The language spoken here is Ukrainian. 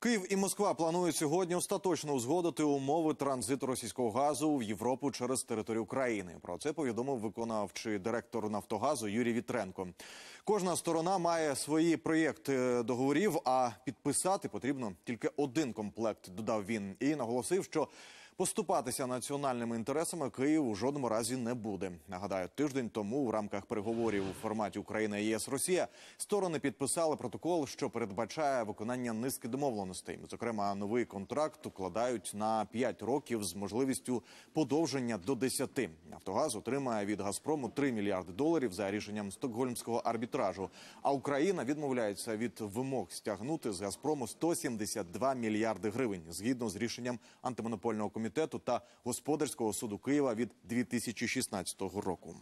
Київ і Москва планують сьогодні остаточно узгодити умови транзиту російського газу в Європу через територію країни. Про це повідомив виконавчий директор Нафтогазу Юрій Вітренко. Кожна сторона має свої проєкти договорів, а підписати потрібно тільки один комплект. Додав він і наголосив, що Поступатися національними інтересами Київ у жодному разі не буде. Нагадаю, тиждень тому в рамках переговорів у форматі Україна ЄС Росія сторони підписали протокол, що передбачає виконання низки домовленостей. Зокрема, новий контракт укладають на 5 років з можливістю подовження до 10. Нафтогаз отримає від Газпрому 3 мільярди доларів за рішенням стокгольмського арбітражу. А Україна відмовляється від вимог стягнути з Газпрому 172 мільярди гривень згідно з рішенням антимонопольного комітету та господарського суду Києва від 2016 року.